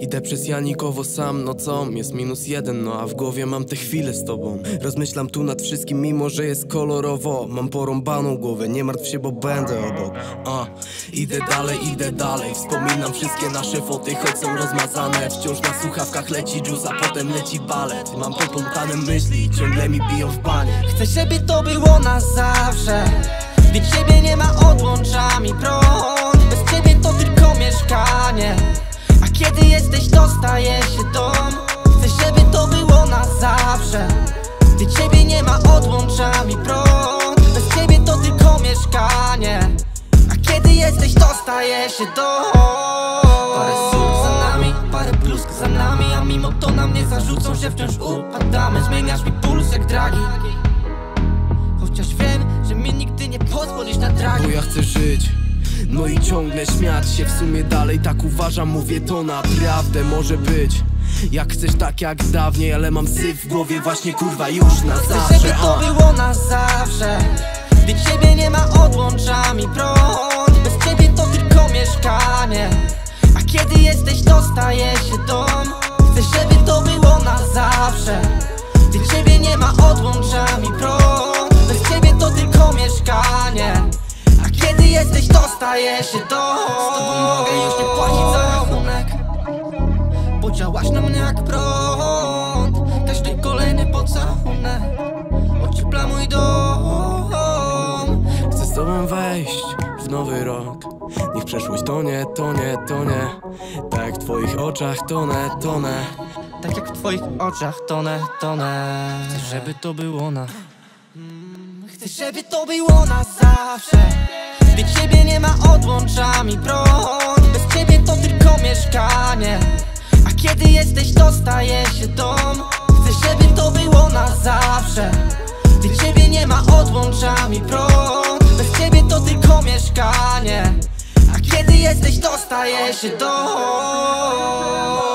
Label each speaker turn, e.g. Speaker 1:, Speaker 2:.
Speaker 1: Idę przez Janikowo sam, no co? Jest minus jeden, no a w głowie mam te chwile z tobą. Rozmyślam tu nad wszystkim, mimo że jest kolorowo. Mam porąbaną głowę, nie martw się, bo będę obok. A, Idę dalej, idę dalej. Wspominam wszystkie nasze foty, choć są rozmazane. Wciąż na słuchawkach leci juice, a potem leci balet. Mam popątane myśli i ciągle mi biją w banie.
Speaker 2: Chcę, żeby to było na zawsze. Gdy ciebie nie ma, odłącza mi prąd nie ma, odłącza mi prąd. Bez ciebie to tylko mieszkanie. A kiedy jesteś, to staje się dom Parę słów za nami, parę plusk za nami A mimo to nam nie zarzucą, że wciąż upadamy. Zmieniasz mi puls jak dragi. Chociaż wiem, że mnie nigdy nie pozwolisz na dragi.
Speaker 1: Bo ja chcę żyć no i ciągle śmiać się w sumie dalej Tak uważam, mówię to naprawdę może być. Jak chcesz tak jak dawniej, ale mam syf w głowie właśnie kurwa już na zawsze
Speaker 2: żeby to było na zawsze. Gdy ciebie nie ma, odłącza mi staje się dom Z tobą mogę już nie płacić za rachunek. Podziałaś na mnie jak prąd. Każdy kolejny pocałunek. Ociepla mój dom.
Speaker 1: Chcę z tobą wejść w nowy rok. Niech przeszłość tonie, tonie, tonie. Tak jak w twoich oczach tonę, tonę.
Speaker 2: Tak jak w twoich oczach tonę, tonę.
Speaker 1: Chcę, żeby to było na
Speaker 2: Chcę, żeby to było na zawsze. Gdy ciebie nie ma, odłącza mi prąd Bez ciebie to tylko mieszkanie. A kiedy jesteś, to staje się dom. Chcę, żeby to było na zawsze. Gdy ciebie nie ma, odłącza mi prąd Bez ciebie to tylko mieszkanie. A kiedy jesteś, to staje się dom